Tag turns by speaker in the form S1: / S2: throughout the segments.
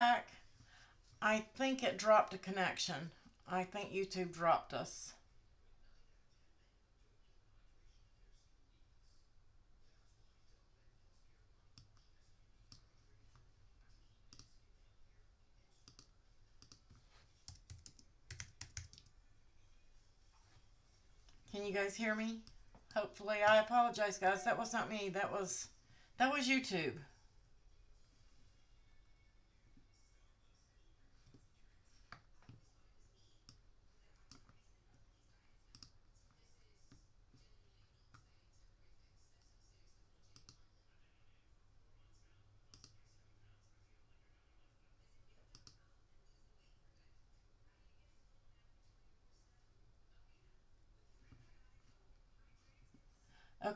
S1: back. I think it dropped a connection. I think YouTube dropped us. Can you guys hear me? Hopefully, I apologize, guys. That was not me. That was that was YouTube.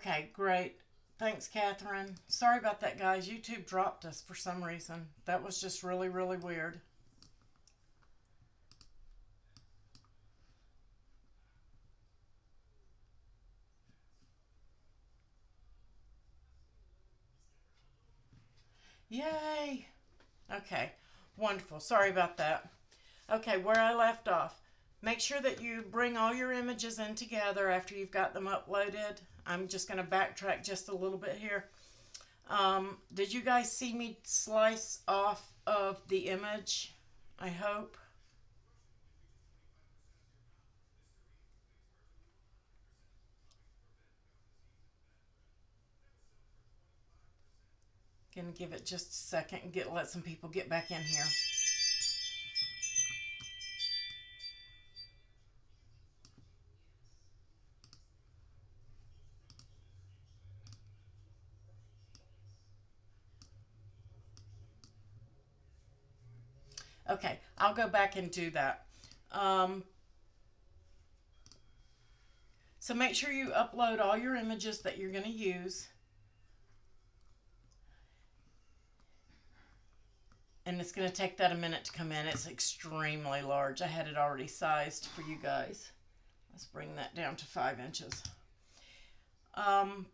S1: Okay, great. Thanks, Catherine. Sorry about that, guys. YouTube dropped us for some reason. That was just really, really weird. Yay! Okay, wonderful. Sorry about that. Okay, where I left off. Make sure that you bring all your images in together after you've got them uploaded. I'm just going to backtrack just a little bit here. Um, did you guys see me slice off of the image? I hope. Gonna give it just a second and get let some people get back in here. Okay, I'll go back and do that. Um, so make sure you upload all your images that you're going to use. And it's going to take that a minute to come in. It's extremely large. I had it already sized for you guys. Let's bring that down to five inches. Um,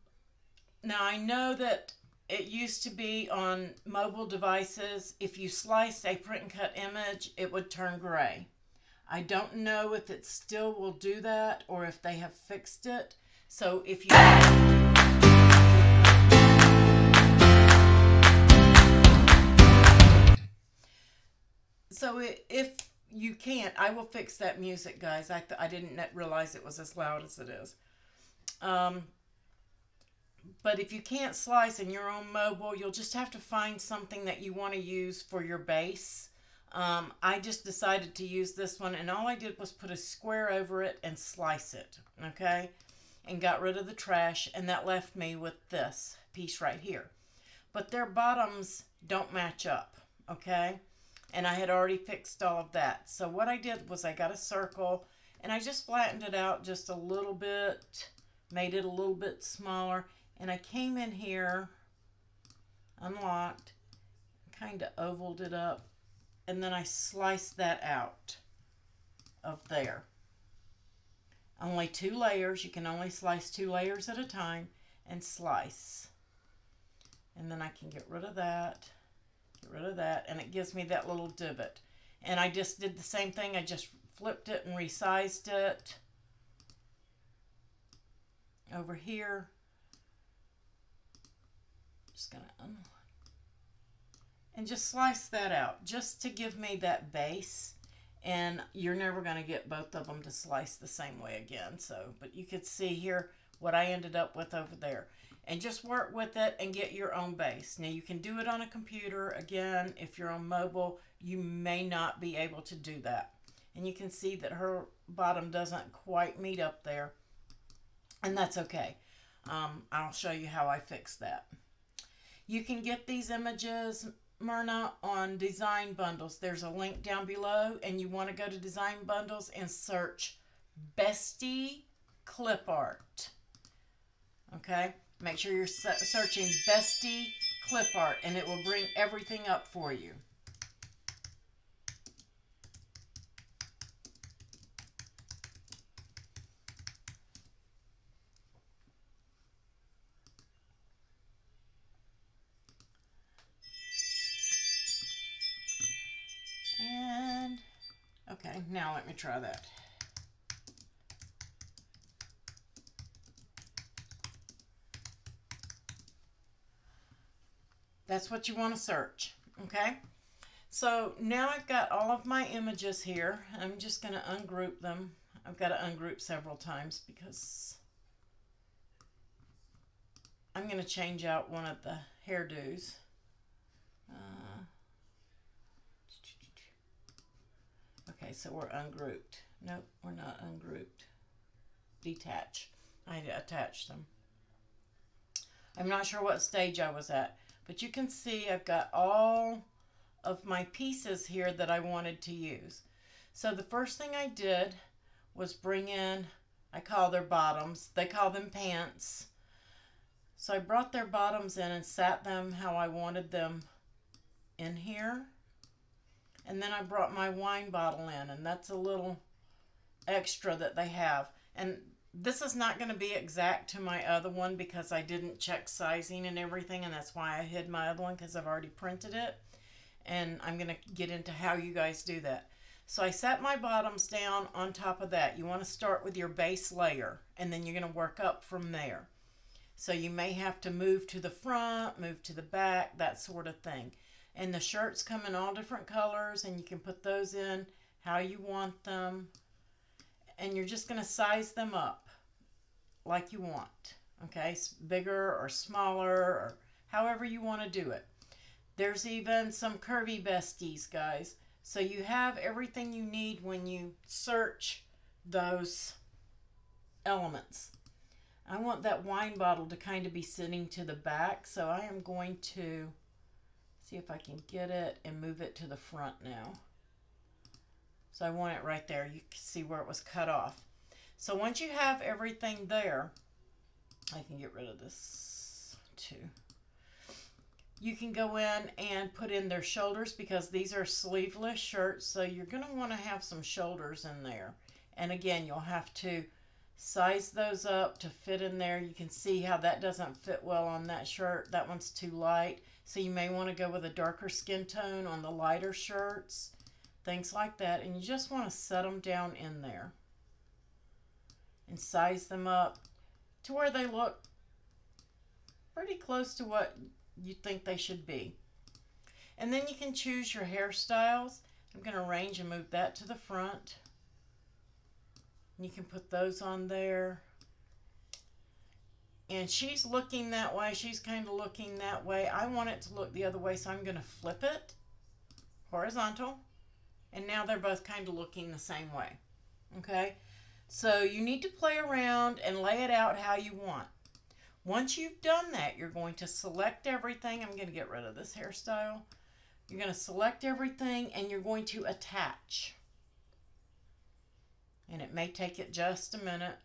S1: now I know that it used to be on mobile devices, if you sliced a print and cut image, it would turn gray. I don't know if it still will do that or if they have fixed it. So if you... So if you can't, I will fix that music, guys. I, I didn't realize it was as loud as it is. Um, but if you can't slice in your own mobile, you'll just have to find something that you want to use for your base. Um, I just decided to use this one, and all I did was put a square over it and slice it, okay? And got rid of the trash, and that left me with this piece right here. But their bottoms don't match up, okay? And I had already fixed all of that. So what I did was I got a circle, and I just flattened it out just a little bit, made it a little bit smaller, and I came in here, unlocked, kind of ovaled it up, and then I sliced that out of there. Only two layers. You can only slice two layers at a time and slice. And then I can get rid of that, get rid of that, and it gives me that little divot. And I just did the same thing. I just flipped it and resized it over here just gonna unlock. And just slice that out just to give me that base and you're never going to get both of them to slice the same way again so but you could see here what I ended up with over there. And just work with it and get your own base. Now you can do it on a computer again if you're on mobile you may not be able to do that. And you can see that her bottom doesn't quite meet up there and that's okay. Um, I'll show you how I fix that you can get these images, Myrna, on Design Bundles. There's a link down below, and you want to go to Design Bundles and search Bestie Clip Art. Okay? Make sure you're searching Bestie Clip Art, and it will bring everything up for you. Now let me try that. That's what you want to search, okay? So now I've got all of my images here. I'm just going to ungroup them. I've got to ungroup several times because I'm going to change out one of the hairdos. Uh, okay, so we're ungrouped. Nope, we're not ungrouped. Detach. I attached them. I'm not sure what stage I was at, but you can see I've got all of my pieces here that I wanted to use. So the first thing I did was bring in, I call their bottoms, they call them pants. So I brought their bottoms in and sat them how I wanted them in here. And then I brought my wine bottle in and that's a little extra that they have. And this is not going to be exact to my other one because I didn't check sizing and everything and that's why I hid my other one because I've already printed it and I'm going to get into how you guys do that. So I set my bottoms down on top of that. You want to start with your base layer and then you're going to work up from there. So you may have to move to the front, move to the back, that sort of thing. And the shirts come in all different colors and you can put those in how you want them. And you're just going to size them up like you want. Okay, bigger or smaller or however you want to do it. There's even some curvy besties, guys. So you have everything you need when you search those elements. I want that wine bottle to kind of be sitting to the back, so I am going to see if I can get it and move it to the front now. So I want it right there. You can see where it was cut off. So once you have everything there, I can get rid of this too you can go in and put in their shoulders because these are sleeveless shirts so you're going to want to have some shoulders in there and again you'll have to size those up to fit in there you can see how that doesn't fit well on that shirt that one's too light so you may want to go with a darker skin tone on the lighter shirts things like that and you just want to set them down in there and size them up to where they look pretty close to what you think they should be. And then you can choose your hairstyles. I'm going to arrange and move that to the front. You can put those on there. And she's looking that way. She's kind of looking that way. I want it to look the other way, so I'm going to flip it horizontal. And now they're both kind of looking the same way. Okay? So you need to play around and lay it out how you want. Once you've done that, you're going to select everything. I'm going to get rid of this hairstyle. You're going to select everything and you're going to attach. And it may take it just a minute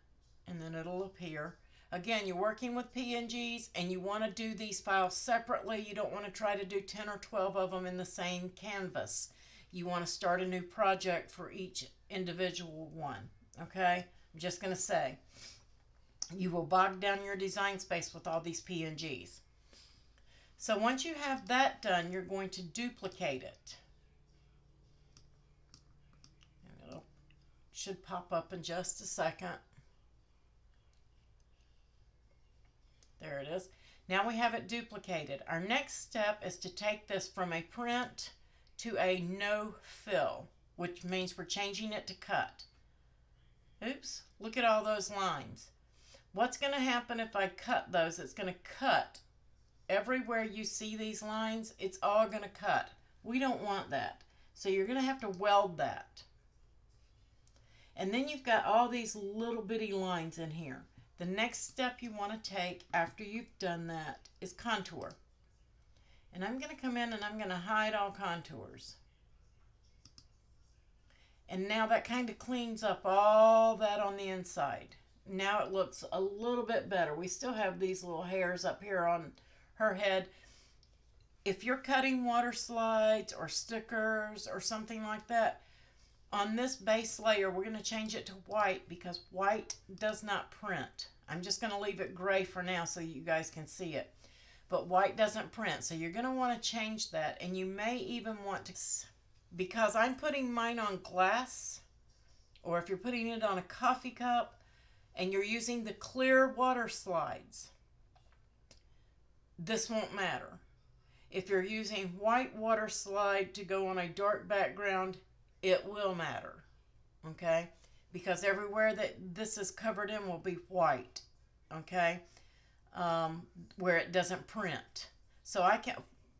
S1: and then it'll appear. Again, you're working with PNGs and you want to do these files separately. You don't want to try to do 10 or 12 of them in the same canvas. You want to start a new project for each individual one. Okay? I'm just going to say you will bog down your design space with all these PNGs. So once you have that done, you're going to duplicate it. And it should pop up in just a second. There it is. Now we have it duplicated. Our next step is to take this from a print to a no fill, which means we're changing it to cut. Oops, look at all those lines. What's going to happen if I cut those? It's going to cut everywhere you see these lines. It's all going to cut. We don't want that. So you're going to have to weld that. And then you've got all these little bitty lines in here. The next step you want to take after you've done that is contour. And I'm going to come in and I'm going to hide all contours. And now that kind of cleans up all that on the inside now it looks a little bit better. We still have these little hairs up here on her head. If you're cutting water slides or stickers or something like that, on this base layer, we're going to change it to white because white does not print. I'm just going to leave it gray for now so you guys can see it. But white doesn't print, so you're going to want to change that. And you may even want to because I'm putting mine on glass, or if you're putting it on a coffee cup and you're using the clear water slides, this won't matter. If you're using white water slide to go on a dark background, it will matter. Okay? Because everywhere that this is covered in will be white. Okay? Um, where it doesn't print. So I can,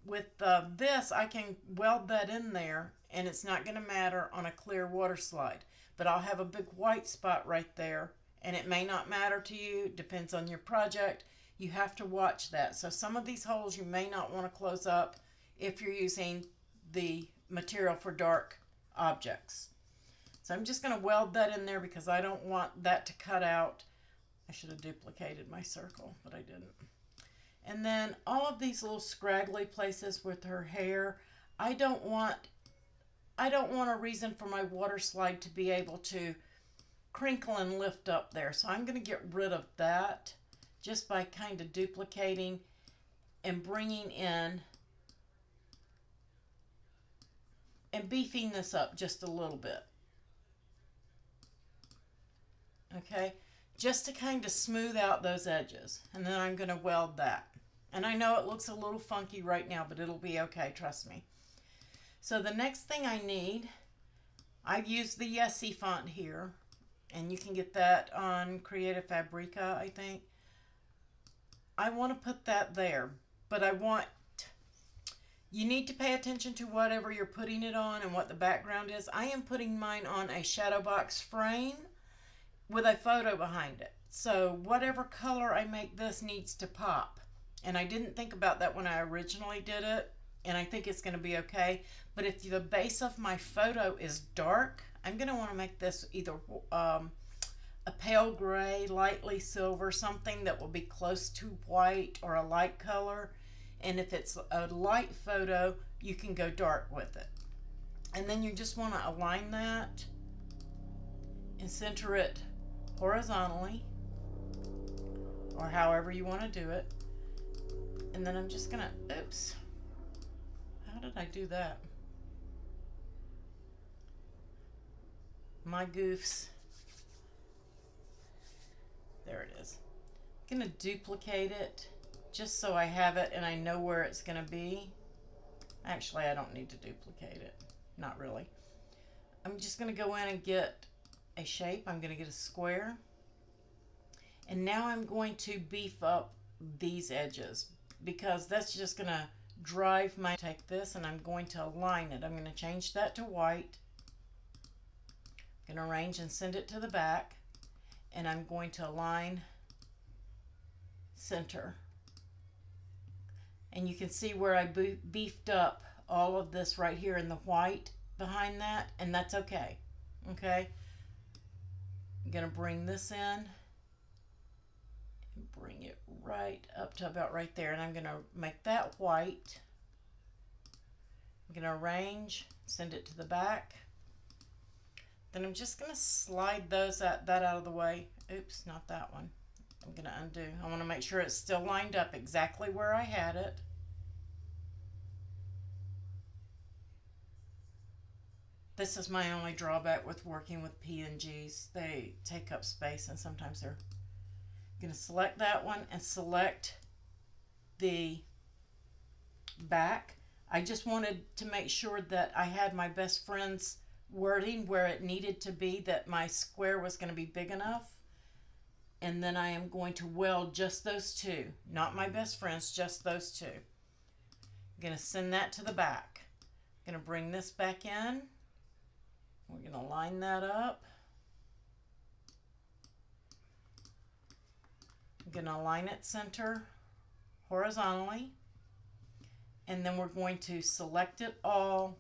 S1: with uh, this, I can weld that in there and it's not going to matter on a clear water slide. But I'll have a big white spot right there and it may not matter to you, depends on your project. You have to watch that. So some of these holes you may not want to close up if you're using the material for dark objects. So I'm just going to weld that in there because I don't want that to cut out. I should have duplicated my circle, but I didn't. And then all of these little scraggly places with her hair, I don't want I don't want a reason for my water slide to be able to crinkle and lift up there. So I'm going to get rid of that just by kind of duplicating and bringing in and beefing this up just a little bit. Okay, just to kind of smooth out those edges. And then I'm going to weld that. And I know it looks a little funky right now, but it'll be okay, trust me. So the next thing I need, I've used the Yessie font here, and you can get that on Creative Fabrica, I think. I want to put that there, but I want, you need to pay attention to whatever you're putting it on and what the background is. I am putting mine on a shadow box frame with a photo behind it. So whatever color I make this needs to pop. And I didn't think about that when I originally did it, and I think it's going to be okay. But if the base of my photo is dark, I'm going to want to make this either um, a pale gray, lightly silver, something that will be close to white or a light color. And if it's a light photo, you can go dark with it. And then you just want to align that and center it horizontally or however you want to do it. And then I'm just going to, oops, how did I do that? My goofs. There it is. I'm going to duplicate it just so I have it and I know where it's going to be. Actually, I don't need to duplicate it. Not really. I'm just going to go in and get a shape. I'm going to get a square. And now I'm going to beef up these edges because that's just going to drive my... Take this and I'm going to align it. I'm going to change that to white. I'm going to arrange and send it to the back and I'm going to align center. And you can see where I beefed up all of this right here in the white behind that, and that's okay. Okay? I'm going to bring this in and bring it right up to about right there. And I'm going to make that white. I'm going to arrange, send it to the back. Then I'm just going to slide those out, that out of the way. Oops, not that one. I'm going to undo. I want to make sure it's still lined up exactly where I had it. This is my only drawback with working with PNGs. They take up space and sometimes they're going to select that one and select the back. I just wanted to make sure that I had my best friend's wording where it needed to be that my square was going to be big enough. And then I am going to weld just those two, not my best friends, just those two. I'm going to send that to the back. I'm going to bring this back in. We're going to line that up. I'm going to line it center horizontally. And then we're going to select it all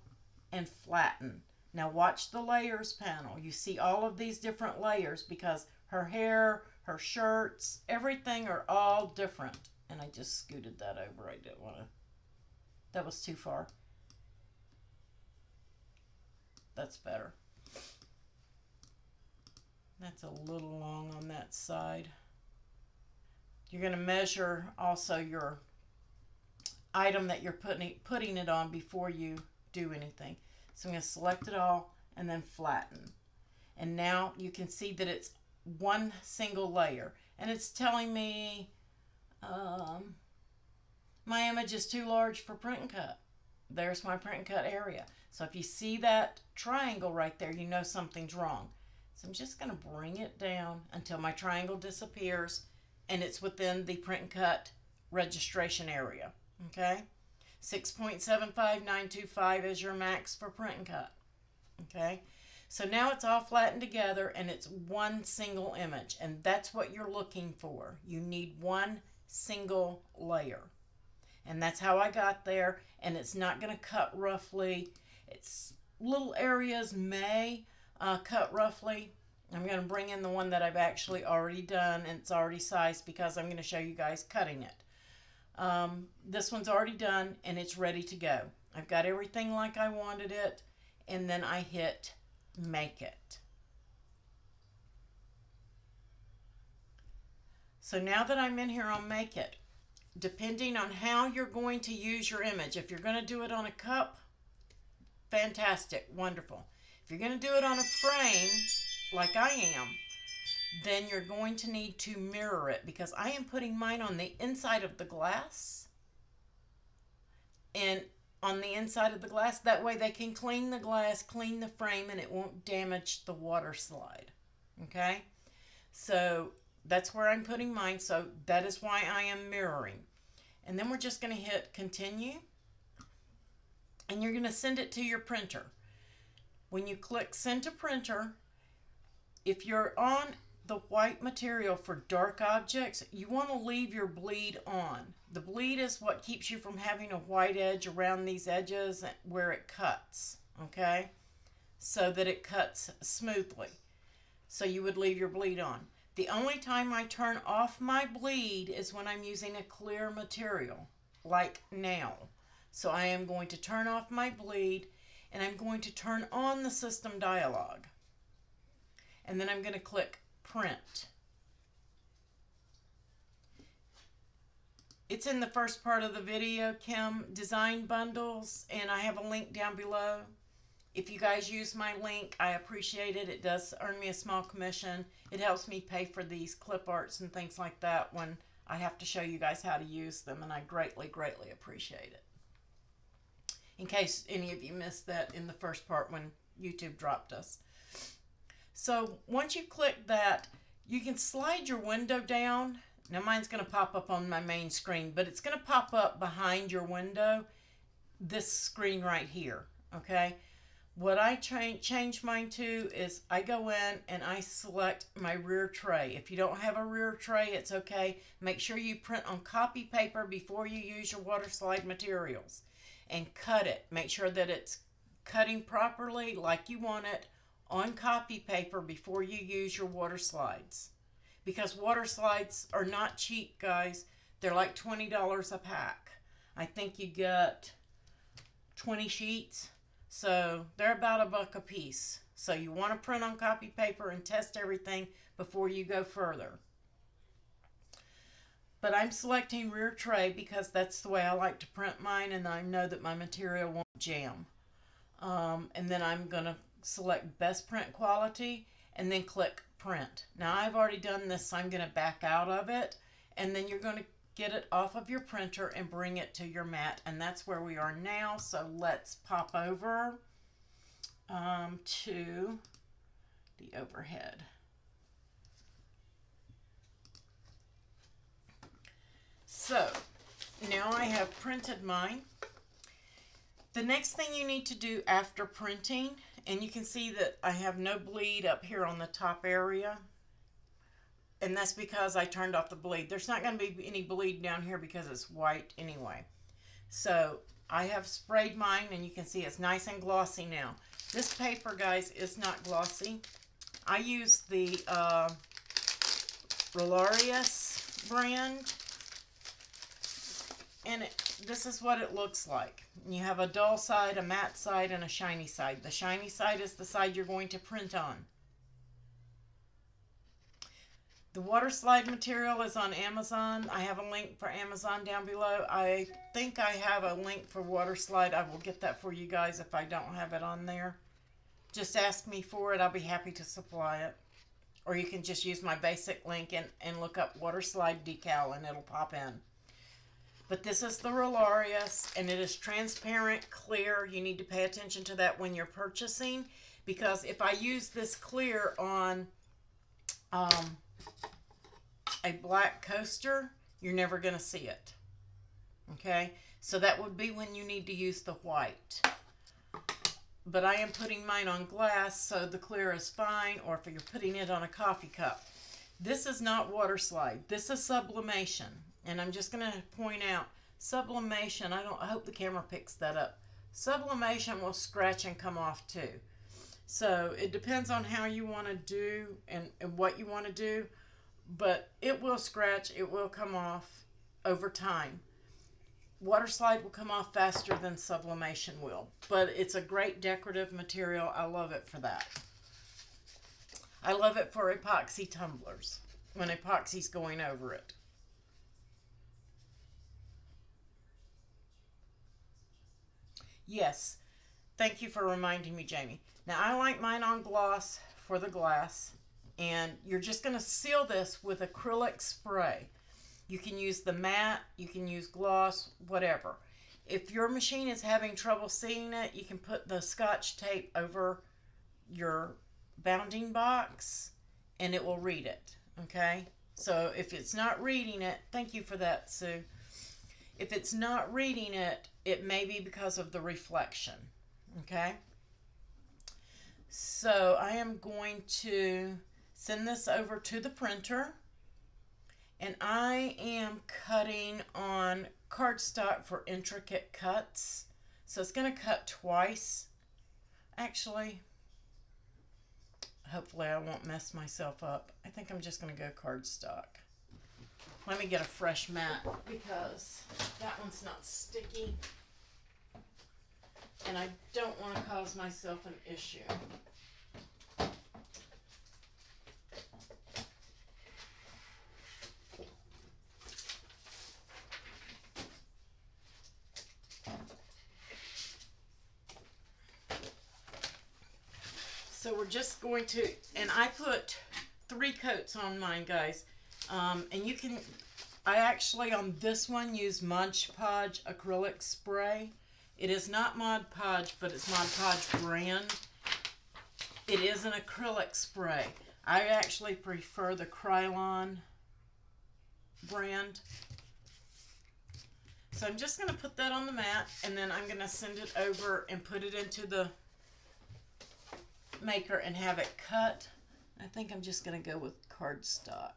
S1: and flatten. Now watch the layers panel. You see all of these different layers because her hair, her shirts, everything are all different. And I just scooted that over. I didn't want to. That was too far. That's better. That's a little long on that side. You're going to measure also your item that you're putting, putting it on before you do anything. So I'm going to select it all and then flatten. And now you can see that it's one single layer. And it's telling me um, my image is too large for print and cut. There's my print and cut area. So if you see that triangle right there, you know something's wrong. So I'm just going to bring it down until my triangle disappears and it's within the print and cut registration area. Okay? 6.75925 is your max for print and cut. Okay? So now it's all flattened together and it's one single image and that's what you're looking for. You need one single layer. And that's how I got there and it's not going to cut roughly. It's little areas may uh, cut roughly. I'm going to bring in the one that I've actually already done and it's already sized because I'm going to show you guys cutting it. Um, this one's already done and it's ready to go. I've got everything like I wanted it and then I hit make it. So now that I'm in here on make it, depending on how you're going to use your image, if you're going to do it on a cup, fantastic, wonderful. If you're going to do it on a frame, like I am, then you're going to need to mirror it because I am putting mine on the inside of the glass and on the inside of the glass. That way they can clean the glass, clean the frame, and it won't damage the water slide. Okay? So that's where I'm putting mine. So that is why I am mirroring. And then we're just going to hit continue. And you're going to send it to your printer. When you click send to printer, if you're on the white material for dark objects, you want to leave your bleed on. The bleed is what keeps you from having a white edge around these edges where it cuts, okay? So that it cuts smoothly. So you would leave your bleed on. The only time I turn off my bleed is when I'm using a clear material, like now. So I am going to turn off my bleed and I'm going to turn on the system dialog. And then I'm going to click print. It's in the first part of the video, Kim Design Bundles, and I have a link down below. If you guys use my link, I appreciate it. It does earn me a small commission. It helps me pay for these clip arts and things like that when I have to show you guys how to use them, and I greatly, greatly appreciate it. In case any of you missed that in the first part when YouTube dropped us. So once you click that, you can slide your window down. Now mine's going to pop up on my main screen, but it's going to pop up behind your window, this screen right here, okay? What I cha change mine to is I go in and I select my rear tray. If you don't have a rear tray, it's okay. Make sure you print on copy paper before you use your water slide materials and cut it. Make sure that it's cutting properly like you want it on copy paper before you use your water slides. Because water slides are not cheap, guys. They're like $20 a pack. I think you get 20 sheets. So they're about a buck a piece. So you want to print on copy paper and test everything before you go further. But I'm selecting rear tray because that's the way I like to print mine and I know that my material won't jam. Um, and then I'm going to select best print quality and then click print. Now I've already done this, so I'm going to back out of it and then you're going to get it off of your printer and bring it to your mat and that's where we are now. So let's pop over um, to the overhead. So now I have printed mine. The next thing you need to do after printing and you can see that I have no bleed up here on the top area. And that's because I turned off the bleed. There's not going to be any bleed down here because it's white anyway. So I have sprayed mine and you can see it's nice and glossy now. This paper, guys, is not glossy. I use the uh, Rolarius brand. And it, this is what it looks like. You have a dull side, a matte side, and a shiny side. The shiny side is the side you're going to print on. The water slide material is on Amazon. I have a link for Amazon down below. I think I have a link for water slide. I will get that for you guys if I don't have it on there. Just ask me for it. I'll be happy to supply it. Or you can just use my basic link and, and look up water slide decal and it'll pop in. But this is the Rolarius and it is transparent, clear. You need to pay attention to that when you're purchasing because if I use this clear on um, a black coaster, you're never going to see it. Okay, so that would be when you need to use the white. But I am putting mine on glass, so the clear is fine, or if you're putting it on a coffee cup. This is not water slide. This is sublimation. And I'm just going to point out, sublimation, I don't I hope the camera picks that up. Sublimation will scratch and come off too. So it depends on how you want to do and, and what you want to do, but it will scratch, it will come off over time. Water slide will come off faster than sublimation will, but it's a great decorative material. I love it for that. I love it for epoxy tumblers when epoxy's going over it. Yes, thank you for reminding me, Jamie. Now I like mine on gloss for the glass and you're just going to seal this with acrylic spray. You can use the matte, you can use gloss, whatever. If your machine is having trouble seeing it, you can put the scotch tape over your bounding box and it will read it, okay? So if it's not reading it, thank you for that, Sue. If it's not reading it, it may be because of the reflection, okay? So I am going to send this over to the printer and I am cutting on cardstock for intricate cuts. So it's going to cut twice. Actually, hopefully I won't mess myself up. I think I'm just going to go cardstock. Let me get a fresh mat because that one's not sticky. And I don't want to cause myself an issue. So we're just going to, and I put three coats on mine, guys. Um, and you can, I actually on this one use Mod Podge acrylic spray. It is not Mod Podge, but it's Mod Podge brand. It is an acrylic spray. I actually prefer the Krylon brand. So I'm just going to put that on the mat and then I'm going to send it over and put it into the maker and have it cut. I think I'm just going to go with cardstock.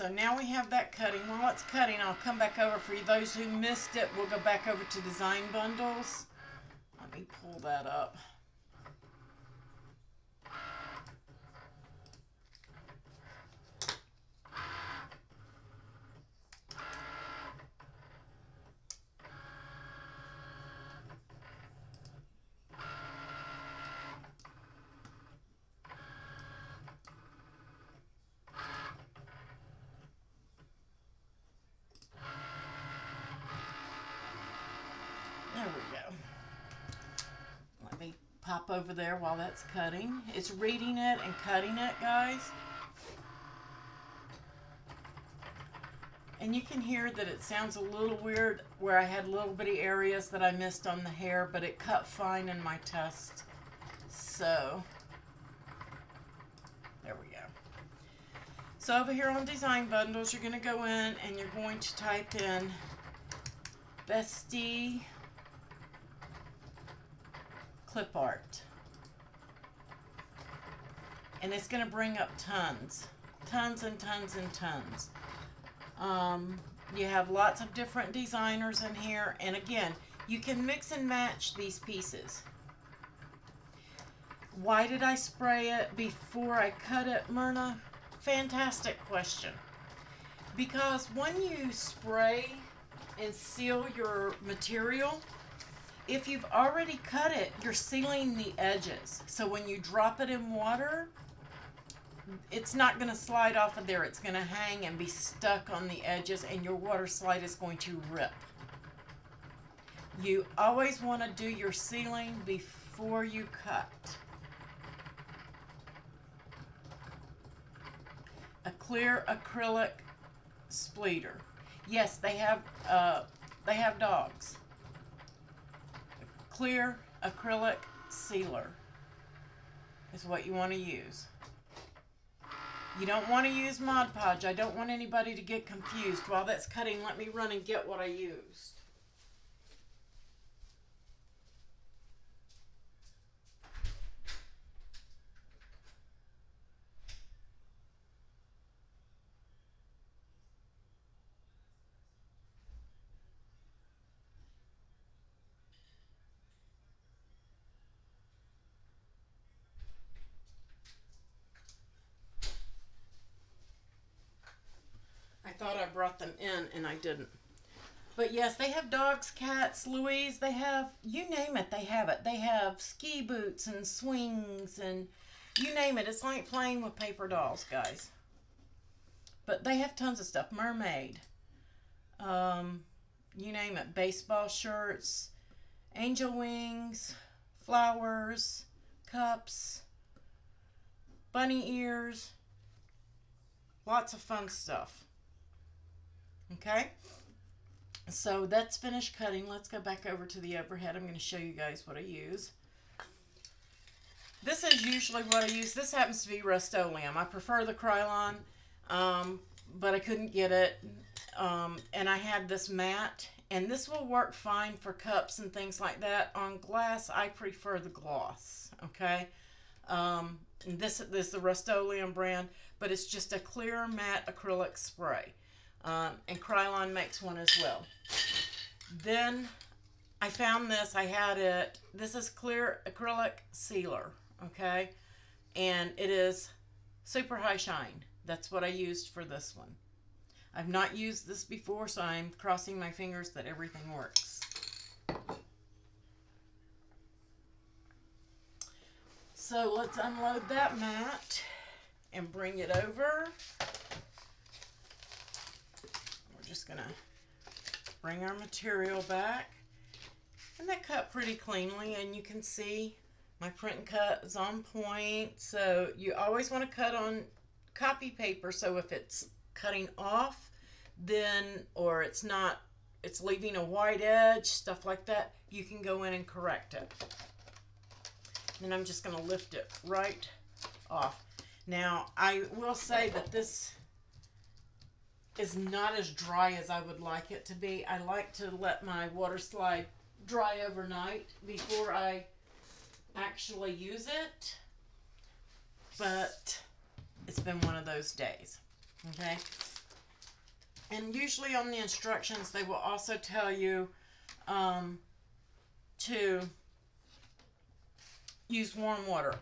S1: So now we have that cutting. While it's cutting, I'll come back over for you. Those who missed it, we'll go back over to design bundles. Let me pull that up. Pop over there while that's cutting. It's reading it and cutting it, guys. And you can hear that it sounds a little weird where I had little bitty areas that I missed on the hair, but it cut fine in my test. So, there we go. So over here on Design Bundles, you're going to go in and you're going to type in Bestie clip art. And it's going to bring up tons. Tons and tons and tons. Um, you have lots of different designers in here. And again, you can mix and match these pieces. Why did I spray it before I cut it, Myrna? Fantastic question. Because when you spray and seal your material, if you've already cut it, you're sealing the edges. So when you drop it in water, it's not going to slide off of there. It's going to hang and be stuck on the edges and your water slide is going to rip. You always want to do your sealing before you cut. A clear acrylic spleeter. Yes, they have uh, they have dogs. Clear acrylic sealer is what you want to use. You don't want to use Mod Podge. I don't want anybody to get confused. While that's cutting, let me run and get what I used. thought I brought them in and I didn't. But yes, they have dogs, cats, Louise. They have, you name it, they have it. They have ski boots and swings and you name it. It's like playing with paper dolls, guys. But they have tons of stuff. Mermaid. Um, you name it. Baseball shirts, angel wings, flowers, cups, bunny ears. Lots of fun stuff. Okay, so that's finished cutting. Let's go back over to the overhead. I'm going to show you guys what I use. This is usually what I use. This happens to be Rust-Oleum. I prefer the Krylon, um, but I couldn't get it. Um, and I had this matte, and this will work fine for cups and things like that. On glass, I prefer the gloss, okay? Um, this, this is the Rust-Oleum brand, but it's just a clear matte acrylic spray. Um, and Krylon makes one as well. Then I found this. I had it. This is clear acrylic sealer, okay? And it is super high shine. That's what I used for this one. I've not used this before, so I'm crossing my fingers that everything works. So let's unload that mat and bring it over just gonna bring our material back. And that cut pretty cleanly and you can see my print cut is on point. So you always want to cut on copy paper. So if it's cutting off, then, or it's not, it's leaving a white edge, stuff like that, you can go in and correct it. And I'm just going to lift it right off. Now, I will say that this is not as dry as I would like it to be. I like to let my water slide dry overnight before I actually use it. But it's been one of those days. Okay. And usually on the instructions, they will also tell you um, to use warm water.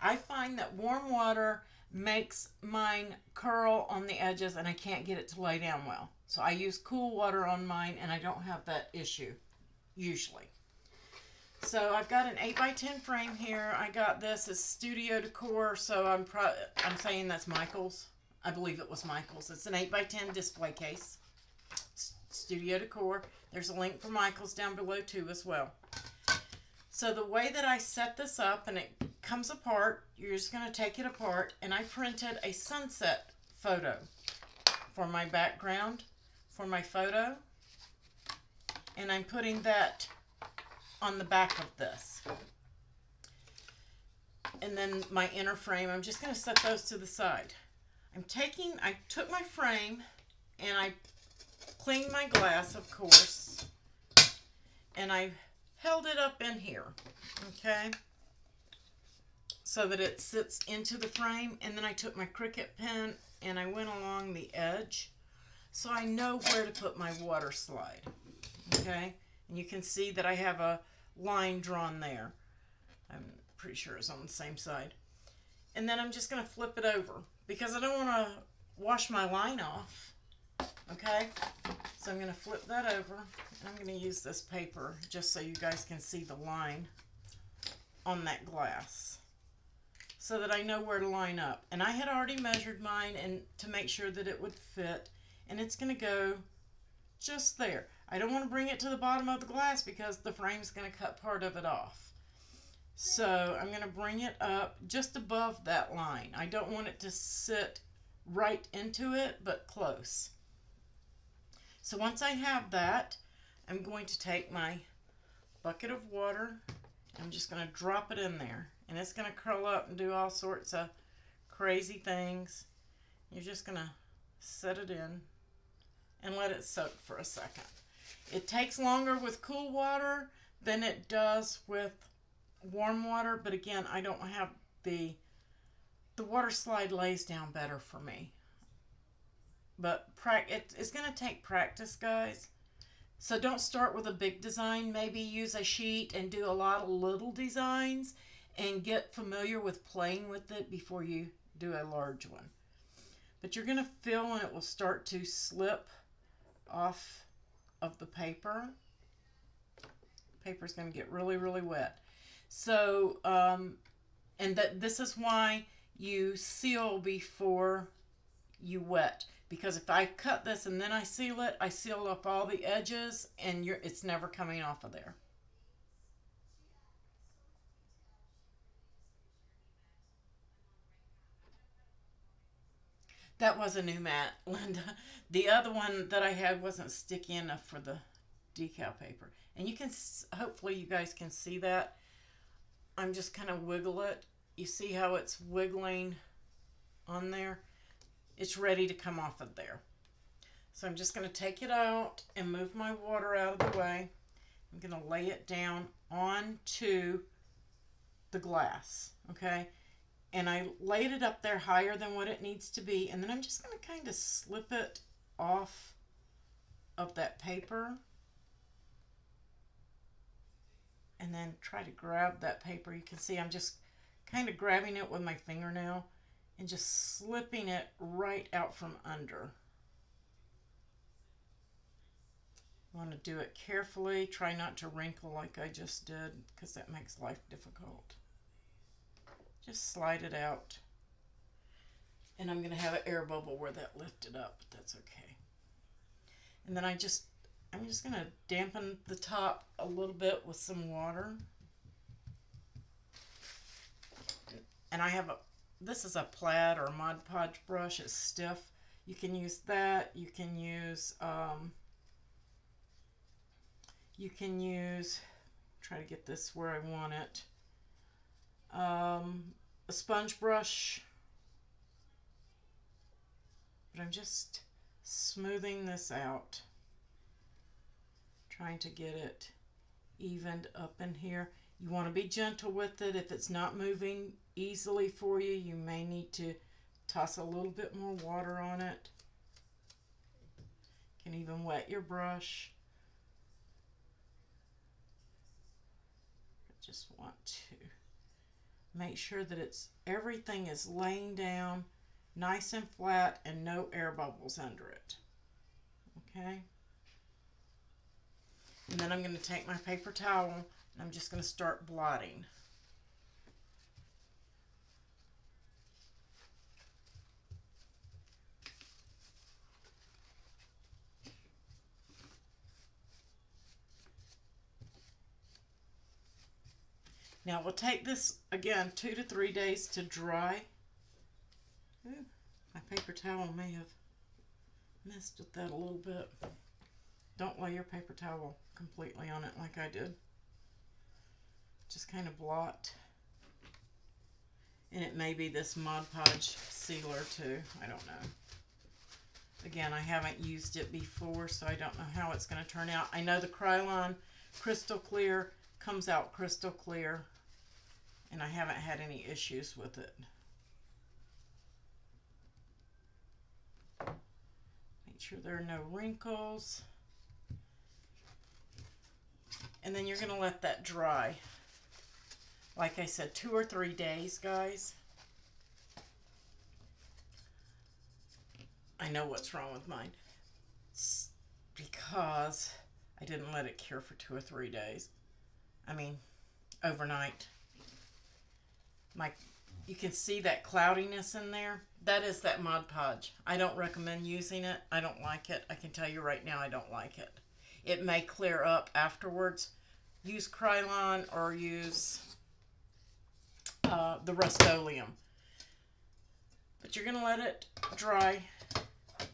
S1: I find that warm water makes mine curl on the edges and I can't get it to lay down well. So I use cool water on mine and I don't have that issue usually. So I've got an 8x10 frame here. I got this as Studio Decor, so I'm pro I'm saying that's Michael's. I believe it was Michael's. It's an 8x10 display case. Studio Decor. There's a link for Michael's down below too as well. So the way that I set this up, and it comes apart, you're just going to take it apart, and I printed a sunset photo for my background, for my photo, and I'm putting that on the back of this. And then my inner frame, I'm just going to set those to the side. I'm taking, I took my frame and I cleaned my glass, of course, and I held it up in here, okay? So that it sits into the frame. And then I took my Cricut pen and I went along the edge. So I know where to put my water slide, okay? And you can see that I have a line drawn there. I'm pretty sure it's on the same side. And then I'm just going to flip it over because I don't want to wash my line off. Okay, so I'm going to flip that over. And I'm going to use this paper just so you guys can see the line on that glass so that I know where to line up. And I had already measured mine and to make sure that it would fit. And it's going to go just there. I don't want to bring it to the bottom of the glass because the frame is going to cut part of it off. So I'm going to bring it up just above that line. I don't want it to sit right into it, but close. So once I have that, I'm going to take my bucket of water. I'm just going to drop it in there. And it's going to curl up and do all sorts of crazy things. You're just going to set it in and let it soak for a second. It takes longer with cool water than it does with warm water, but again, I don't have the the water slide lays down better for me. But it, it's going to take practice, guys. So don't start with a big design. Maybe use a sheet and do a lot of little designs and get familiar with playing with it before you do a large one. But you're going to feel and it will start to slip off of the paper. Paper is going to get really, really wet. So, um, and that this is why you seal before you wet. Because if I cut this and then I seal it, I seal up all the edges and it's never coming off of there. That was a new mat, Linda. The other one that I had wasn't sticky enough for the decal paper. And you can, hopefully you guys can see that. I'm just kind of wiggle it. You see how it's wiggling on there? It's ready to come off of there. So I'm just going to take it out and move my water out of the way. I'm going to lay it down onto the glass, okay? And I laid it up there higher than what it needs to be. And then I'm just going to kind of slip it off of that paper and then try to grab that paper. You can see I'm just kind of grabbing it with my fingernail and just slipping it right out from under. Want to do it carefully. Try not to wrinkle like I just did because that makes life difficult. Just slide it out. And I'm going to have an air bubble where that lifted up, but that's okay. And then I just I'm just going to dampen the top a little bit with some water. And I have a, this is a plaid or Mod Podge brush. It's stiff. You can use that. You can use, um, you can use, try to get this where I want it, um, a sponge brush. But I'm just smoothing this out trying to get it evened up in here. You want to be gentle with it. If it's not moving easily for you, you may need to toss a little bit more water on it. You can even wet your brush. I just want to make sure that it's everything is laying down nice and flat and no air bubbles under it. Okay. And then I'm going to take my paper towel I'm just going to start blotting. Now we'll take this again two to three days to dry. Ooh, my paper towel may have messed with that a little bit. Don't lay your paper towel completely on it like I did. Just kind of blot. And it may be this Mod Podge sealer too. I don't know. Again, I haven't used it before, so I don't know how it's going to turn out. I know the Krylon Crystal Clear comes out crystal clear, and I haven't had any issues with it. Make sure there are no wrinkles. And then you're going to let that dry. Like I said, two or three days, guys. I know what's wrong with mine. It's because I didn't let it cure for two or three days. I mean, overnight. My, you can see that cloudiness in there. That is that Mod Podge. I don't recommend using it. I don't like it. I can tell you right now I don't like it. It may clear up afterwards. Use Krylon or use uh, the Rust-Oleum. But you're going to let it dry.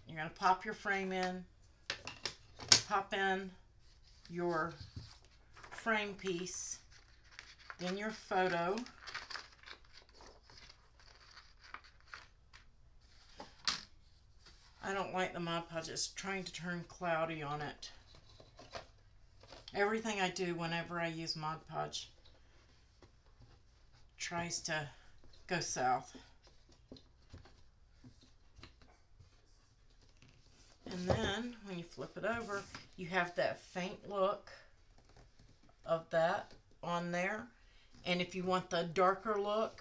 S1: You're going to pop your frame in. Pop in your frame piece. Then your photo. I don't like the Mod Podge. It's trying to turn cloudy on it. Everything I do whenever I use Mod Podge tries to go south. And then when you flip it over, you have that faint look of that on there. And if you want the darker look,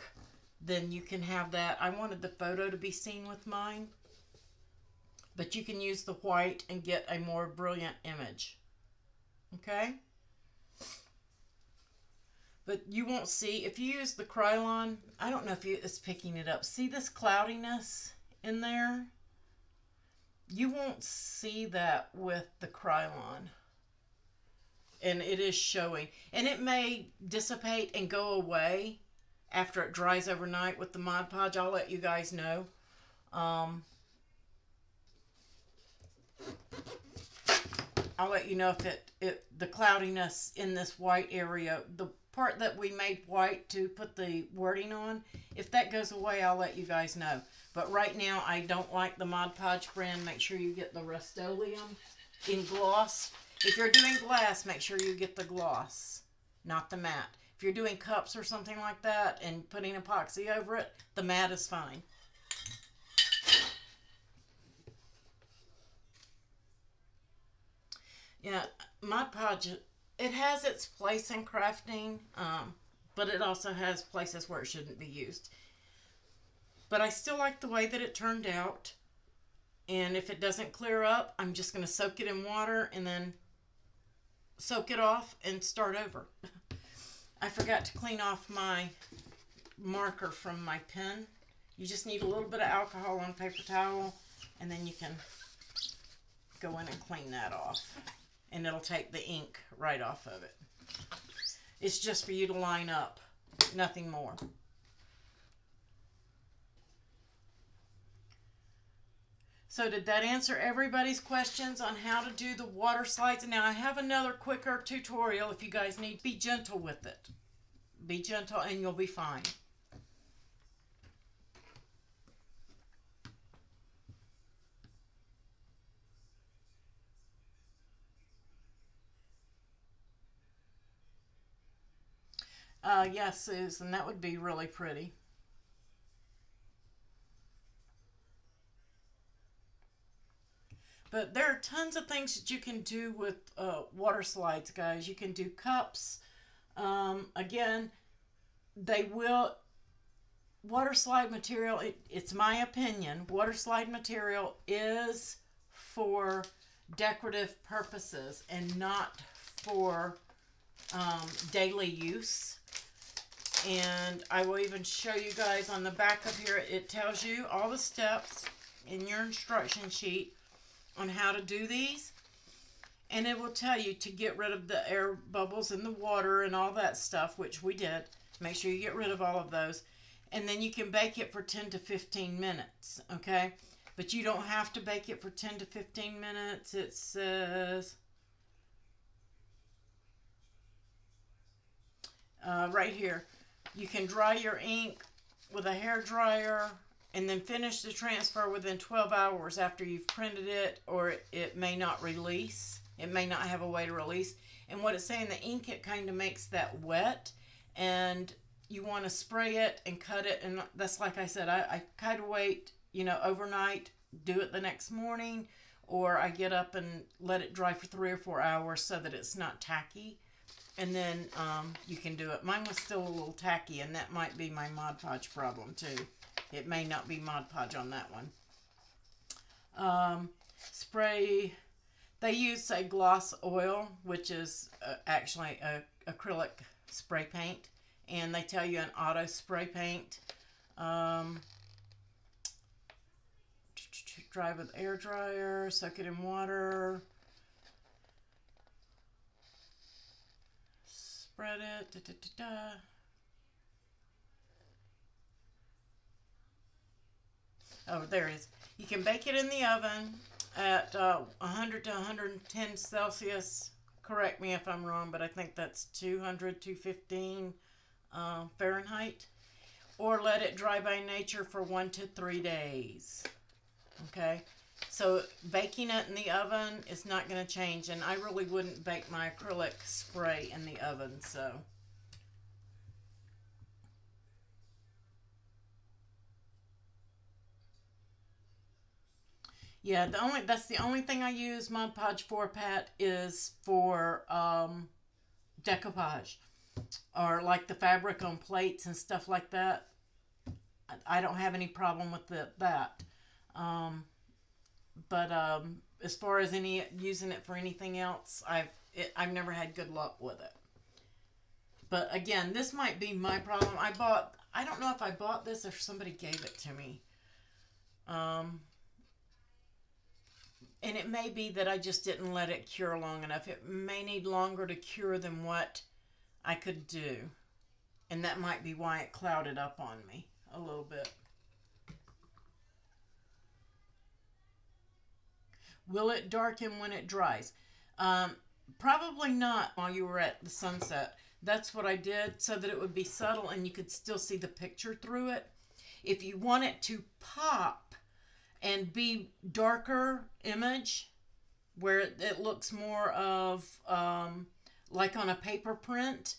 S1: then you can have that. I wanted the photo to be seen with mine. But you can use the white and get a more brilliant image. Okay? But you won't see, if you use the Krylon, I don't know if it's picking it up. See this cloudiness in there? You won't see that with the Krylon. And it is showing. And it may dissipate and go away after it dries overnight with the Mod Podge. I'll let you guys know. Um, I'll let you know if it, it the cloudiness in this white area, the part that we made white to put the wording on, if that goes away, I'll let you guys know. But right now, I don't like the Mod Podge brand. Make sure you get the Rust-Oleum in gloss. If you're doing glass, make sure you get the gloss, not the matte. If you're doing cups or something like that and putting epoxy over it, the matte is fine. Yeah, Mod Podge, it has its place in crafting, um, but it also has places where it shouldn't be used. But I still like the way that it turned out. And if it doesn't clear up, I'm just going to soak it in water and then soak it off and start over. I forgot to clean off my marker from my pen. You just need a little bit of alcohol on paper towel and then you can go in and clean that off and it'll take the ink right off of it. It's just for you to line up, nothing more. So did that answer everybody's questions on how to do the water slides? Now I have another quicker tutorial if you guys need. Be gentle with it. Be gentle and you'll be fine. Uh, yes, Susan, that would be really pretty. But there are tons of things that you can do with uh, water slides, guys. You can do cups. Um, again, they will, water slide material, it, it's my opinion, water slide material is for decorative purposes and not for um, daily use. And I will even show you guys on the back of here, it tells you all the steps in your instruction sheet on how to do these. And it will tell you to get rid of the air bubbles in the water and all that stuff, which we did. Make sure you get rid of all of those. And then you can bake it for 10 to 15 minutes, okay? But you don't have to bake it for 10 to 15 minutes. It says... Uh, right here. You can dry your ink with a hair dryer and then finish the transfer within 12 hours after you've printed it or it may not release. It may not have a way to release. And what it's saying, the ink, it kind of makes that wet and you want to spray it and cut it. And that's like I said, I, I kind of wait, you know, overnight, do it the next morning, or I get up and let it dry for three or four hours so that it's not tacky. And then um, you can do it. Mine was still a little tacky, and that might be my Mod Podge problem too. It may not be Mod Podge on that one. Um, spray, they use a gloss oil, which is uh, actually a acrylic spray paint. And they tell you an auto spray paint. Um, dry with air dryer, soak it in water. Spread it. Da, da, da, Oh, there it is. You can bake it in the oven at uh, 100 to 110 Celsius. Correct me if I'm wrong, but I think that's 200, 215 uh, Fahrenheit. Or let it dry by nature for one to three days. Okay, so baking it in the oven is not going to change, and I really wouldn't bake my acrylic spray in the oven, so. Yeah, the only that's the only thing I use Mod Podge 4 Pat is for um, decoupage or like the fabric on plates and stuff like that. I don't have any problem with the, that. Um, but um, as far as any using it for anything else, I've it, I've never had good luck with it. But again, this might be my problem. I bought I don't know if I bought this or somebody gave it to me. Um, and it may be that I just didn't let it cure long enough. It may need longer to cure than what I could do. And that might be why it clouded up on me a little bit. Will it darken when it dries? Um, probably not while you were at the sunset. That's what I did so that it would be subtle and you could still see the picture through it. If you want it to pop, and be darker image where it looks more of um, like on a paper print,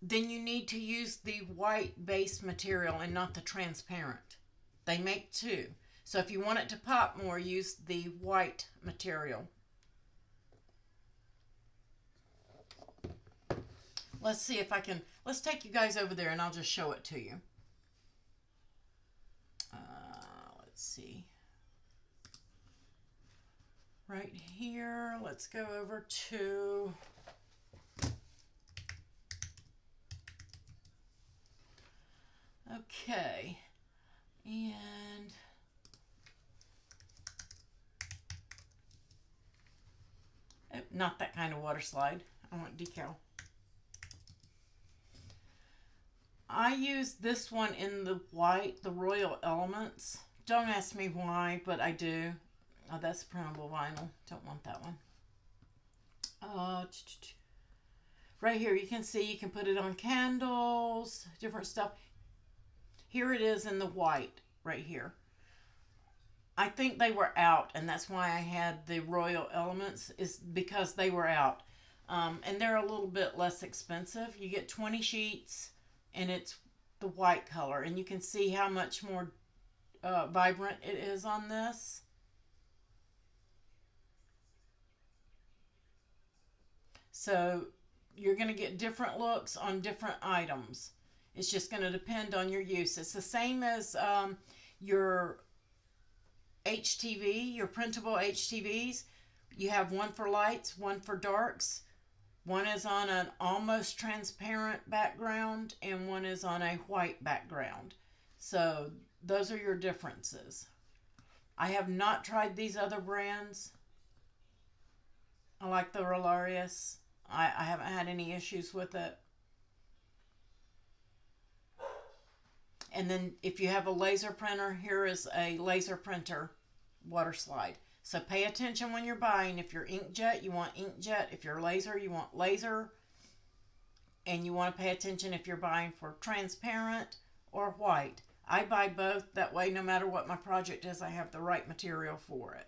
S1: then you need to use the white base material and not the transparent. They make two. So if you want it to pop more, use the white material. Let's see if I can, let's take you guys over there and I'll just show it to you. Uh, let's see right here. Let's go over to Okay. And not that kind of water slide. I want decal. I use this one in the white, the Royal Elements. Don't ask me why, but I do. Oh, that's printable vinyl. Don't want that one. Uh, right here, you can see you can put it on candles, different stuff. Here it is in the white, right here. I think they were out, and that's why I had the Royal Elements, is because they were out. Um, and they're a little bit less expensive. You get 20 sheets, and it's the white color. And you can see how much more uh, vibrant it is on this. So you're going to get different looks on different items. It's just going to depend on your use. It's the same as um, your HTV, your printable HTVs. You have one for lights, one for darks. One is on an almost transparent background and one is on a white background. So those are your differences. I have not tried these other brands. I like the Royal Elements. I, I haven't had any issues with it. And then if you have a laser printer, here is a laser printer water slide. So pay attention when you're buying. If you're inkjet, you want inkjet. If you're laser, you want laser. And you want to pay attention if you're buying for transparent or white. I buy both. That way, no matter what my project is, I have the right material for it.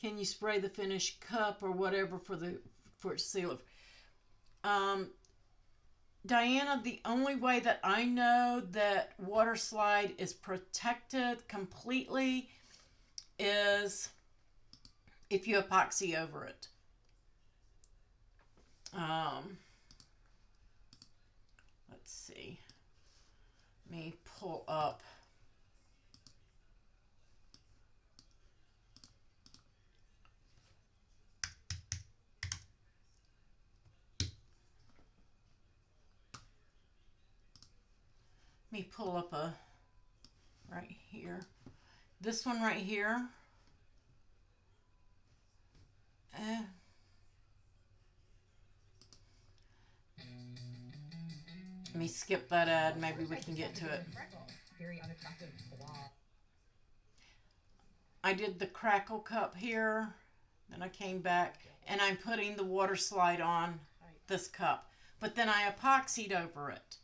S1: Can you spray the finished cup or whatever for the for seal it? Um, Diana, the only way that I know that water slide is protected completely is if you epoxy over it. Um, let's see. Let me pull up me pull up a right here. This one right here. Eh. Let me skip that ad. Maybe we can get to it. I did the crackle cup here. Then I came back and I'm putting the water slide on this cup. But then I epoxied over it.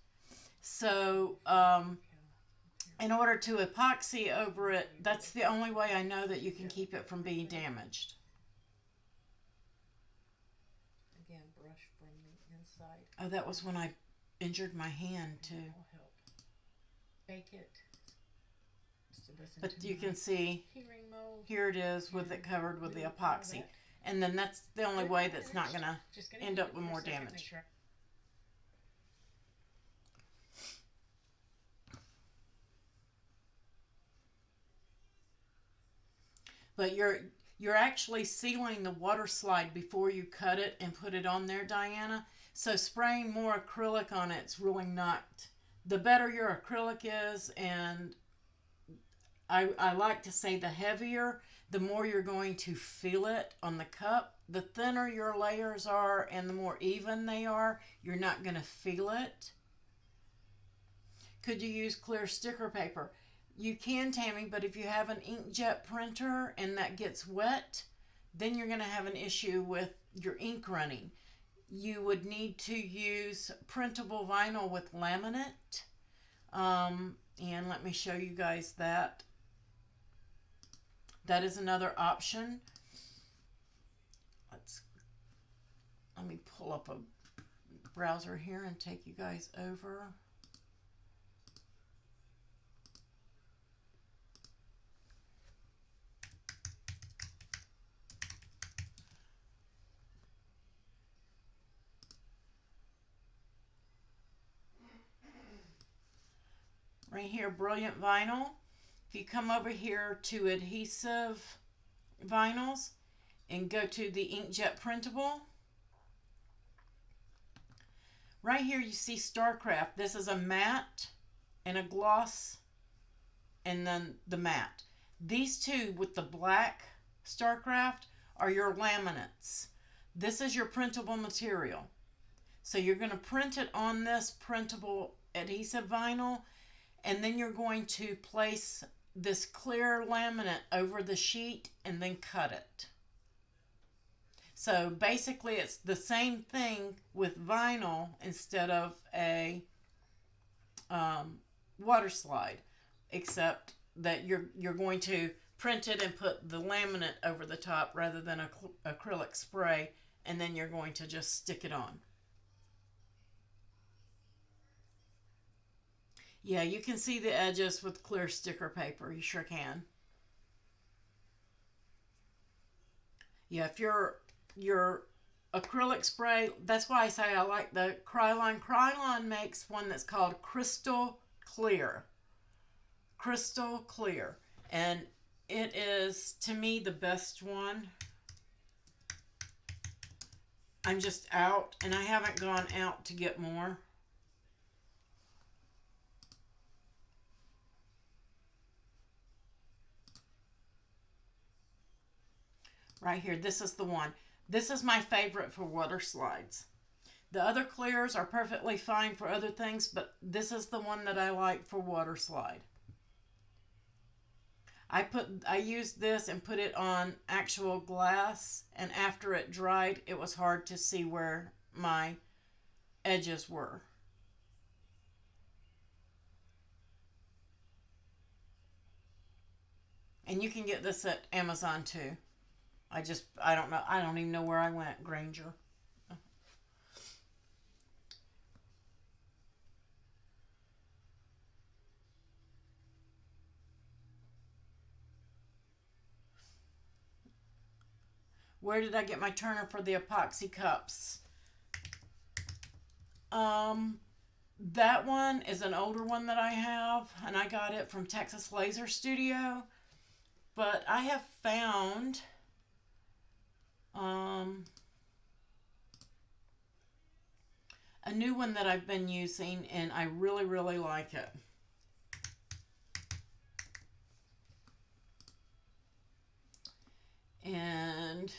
S1: So, um, in order to epoxy over it, that's the only way I know that you can keep it from being damaged.
S2: Again, brush from the inside.
S1: Oh, that was when I injured my hand too.
S2: Help. Bake it. To
S1: But you can see here it is with it covered with the
S2: Little part of
S1: epoxy. And then that's the only way that's not gonna end up with more damage. But you're you're actually sealing the water slide before you cut it and put it on there, Diana. So spraying more acrylic on it's really not the better your acrylic is and I, I like to say the heavier, the more you're going to feel it on the cup. The thinner your layers are and the more even they are, you're not going to feel it. Could you use clear sticker paper? You can, Tammy, but if you have an inkjet printer and that gets wet, then you're going to have an issue with your ink running. You would need to use printable vinyl with laminate. Um, and let me show you guys that. That is another option. Let's let me pull up a browser here and take you guys over. Right here, Brilliant Vinyl. If you come over here to adhesive vinyls and go to the inkjet printable, right here you see Starcraft. This is a matte and a gloss and then the matte. These two with the black Starcraft are your laminates. This is your printable material. So you're going to print it on this printable adhesive vinyl and then you're going to place this clear laminate over the sheet and then cut it. So basically it's the same thing with vinyl instead of a um, water slide, except that you're, you're going to print it and put the laminate over the top rather than a acrylic spray and then you're going to just stick it on. Yeah, you can see the edges with clear sticker paper. You sure can. Yeah, if your your acrylic spray, that's why I say I like the Krylon. Krylon makes one that's called Crystal Clear. Crystal Clear. And it is, to me, the best one. I'm just out, and I haven't gone out to get more. Right here. This is the one. This is my favorite for water slides. The other clears are perfectly fine for other things, but this is the one that I like for water slide. I put I used this and put it on actual glass and after it dried it was hard to see where my edges were. And you can get this at Amazon too. I just, I don't know. I don't even know where I went, Granger. Where did I get my turner for the epoxy cups? Um, that one is an older one that I have, and I got it from Texas Laser Studio. But I have found um, a new one that I've been using and I really, really like it. And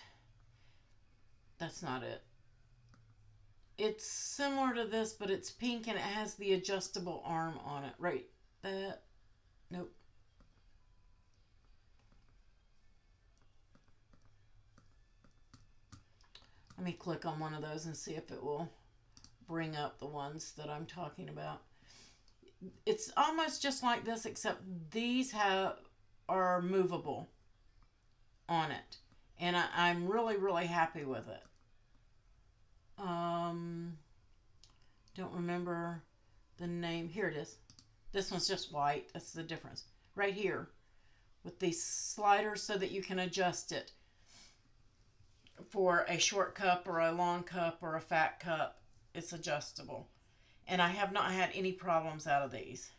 S1: that's not it. It's similar to this, but it's pink and it has the adjustable arm on it. Right, that, nope. Let me click on one of those and see if it will bring up the ones that I'm talking about. It's almost just like this, except these have are movable on it. And I, I'm really, really happy with it. Um, don't remember the name. Here it is. This one's just white. That's the difference. Right here with these sliders so that you can adjust it for a short cup or a long cup or a fat cup. It's adjustable. And I have not had any problems out of these.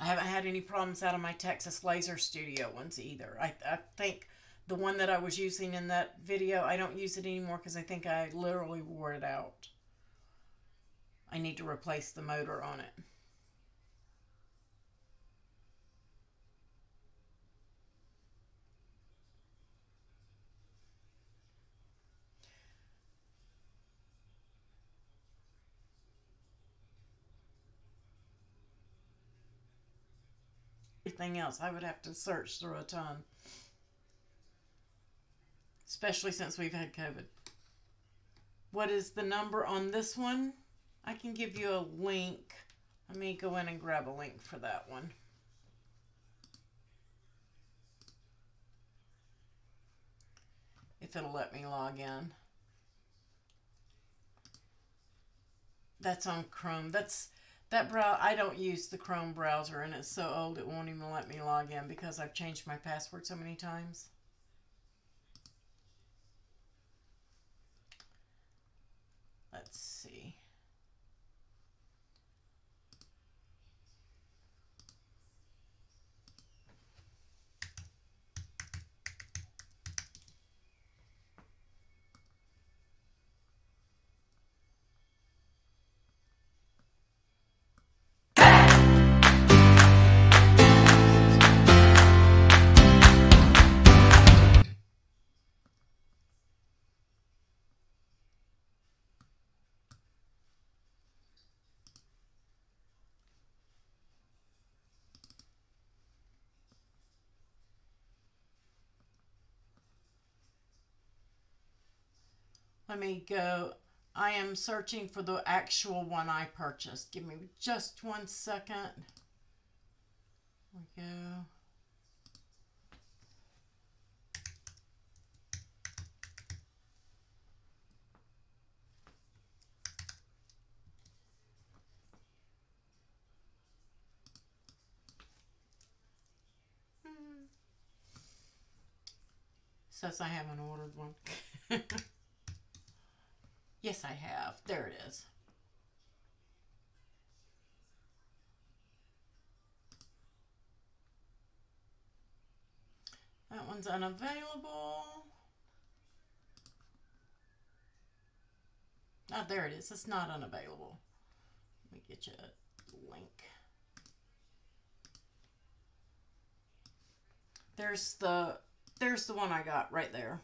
S1: I haven't had any problems out of my Texas Laser Studio ones either. I, I think the one that I was using in that video, I don't use it anymore because I think I literally wore it out. I need to replace the motor on it. Everything else. I would have to search through a ton. Especially since we've had COVID. What is the number on this one? I can give you a link. Let me go in and grab a link for that one. If it'll let me log in. That's on Chrome. That's that brow, I don't use the Chrome browser and it's so old it won't even let me log in because I've changed my password so many times. Let's see. Let me go. I am searching for the actual one I purchased. Give me just one second. There we go. Hmm. Says I haven't ordered one. Yes, I have. There it is. That one's unavailable. Oh, there it is. It's not unavailable. Let me get you a link. There's the there's the one I got right there.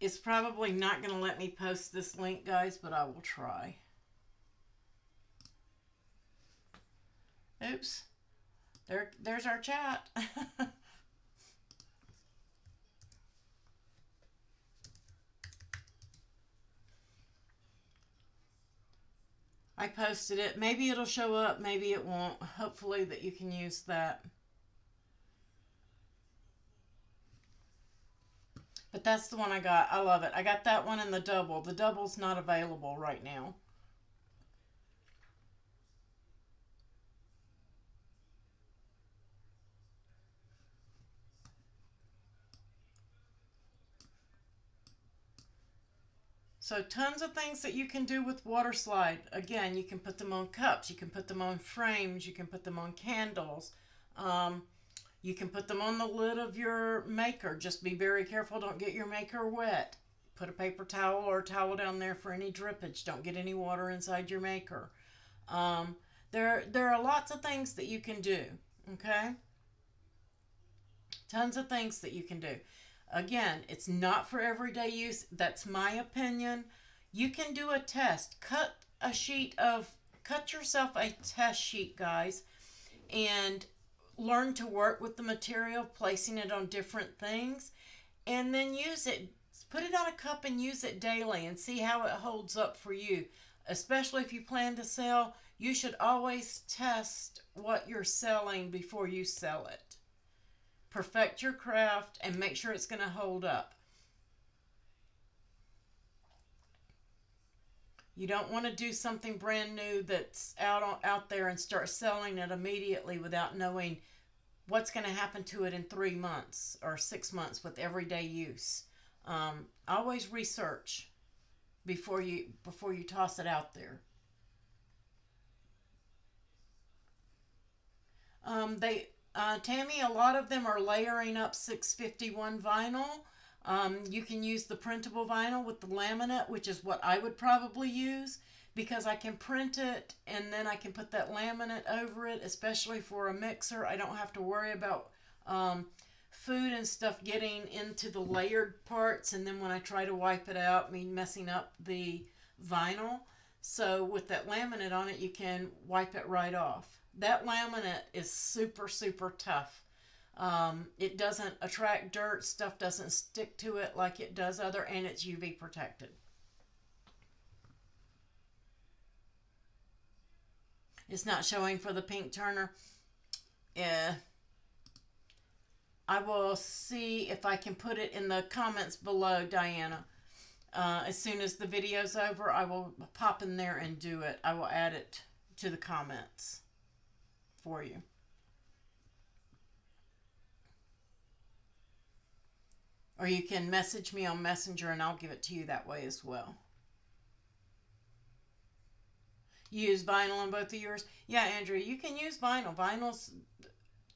S1: It's probably not going to let me post this link, guys, but I will try. Oops. There, there's our chat. I posted it. Maybe it'll show up. Maybe it won't. Hopefully that you can use that. But that's the one I got. I love it. I got that one in the double. The double's not available right now. So tons of things that you can do with water slide. Again, you can put them on cups, you can put them on frames, you can put them on candles. Um, you can put them on the lid of your maker. Just be very careful. Don't get your maker wet. Put a paper towel or towel down there for any drippage. Don't get any water inside your maker. Um, There, there are lots of things that you can do. Okay. Tons of things that you can do. Again, it's not for everyday use. That's my opinion. You can do a test. Cut a sheet of, cut yourself a test sheet, guys, and learn to work with the material, placing it on different things, and then use it. Put it on a cup and use it daily and see how it holds up for you. Especially if you plan to sell, you should always test what you're selling before you sell it. Perfect your craft and make sure it's going to hold up. You don't want to do something brand new that's out out there and start selling it immediately without knowing what's going to happen to it in three months or six months with everyday use. Um, always research before you before you toss it out there. Um, they uh, Tammy, a lot of them are layering up 651 vinyl. Um, you can use the printable vinyl with the laminate, which is what I would probably use because I can print it and then I can put that laminate over it, especially for a mixer. I don't have to worry about um, food and stuff getting into the layered parts and then when I try to wipe it out, me messing up the vinyl. So with that laminate on it, you can wipe it right off. That laminate is super, super tough. Um, it doesn't attract dirt, stuff doesn't stick to it like it does other, and it's UV protected. It's not showing for the pink Turner. Yeah. I will see if I can put it in the comments below, Diana. Uh, as soon as the video's over, I will pop in there and do it. I will add it to the comments for you. Or you can message me on Messenger and I'll give it to you that way as well. Use vinyl on both of yours? Yeah, Andrea, you can use vinyl. Vinyl's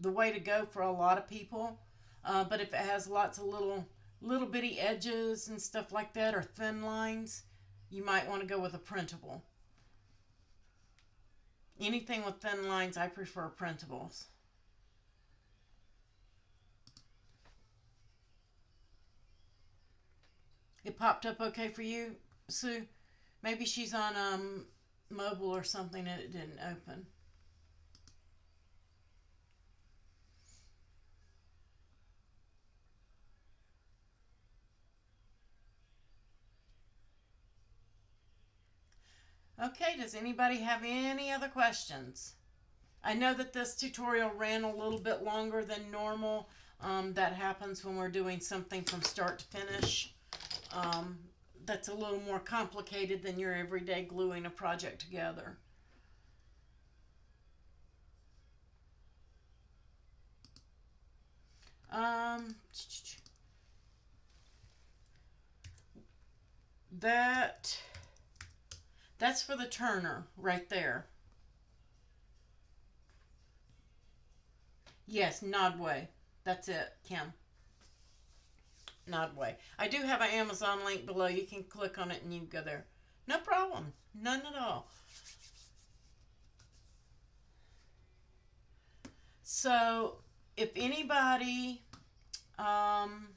S1: the way to go for a lot of people. Uh, but if it has lots of little little bitty edges and stuff like that or thin lines, you might want to go with a printable. Anything with thin lines, I prefer printables. It popped up okay for you, Sue? Maybe she's on um, mobile or something and it didn't open. Okay, does anybody have any other questions? I know that this tutorial ran a little bit longer than normal. Um, that happens when we're doing something from start to finish. Um, that's a little more complicated than your everyday gluing a project together. Um, that that's for the Turner right there. Yes, Nodway. That's it, Kim. Nodway. I do have an Amazon link below. You can click on it and you can go there. No problem. None at all. So, if anybody um,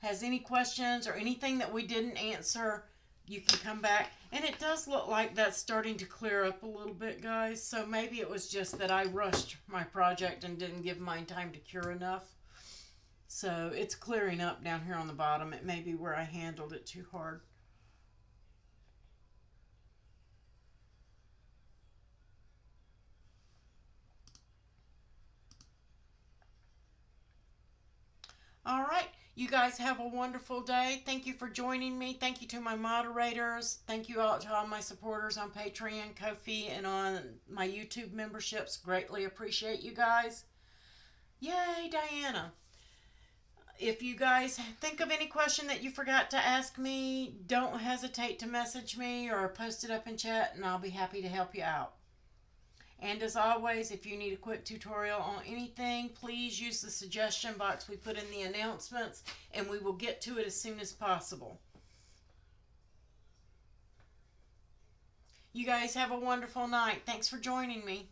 S1: has any questions or anything that we didn't answer, you can come back. And it does look like that's starting to clear up a little bit, guys. So maybe it was just that I rushed my project and didn't give mine time to cure enough. So it's clearing up down here on the bottom. It may be where I handled it too hard. All right. You guys have a wonderful day. Thank you for joining me. Thank you to my moderators. Thank you all to all my supporters on Patreon, Ko-fi, and on my YouTube memberships. Greatly appreciate you guys. Yay, Diana. If you guys think of any question that you forgot to ask me, don't hesitate to message me or post it up in chat and I'll be happy to help you out. And as always, if you need a quick tutorial on anything, please use the suggestion box we put in the announcements and we will get to it as soon as possible. You guys have a wonderful night. Thanks for joining me.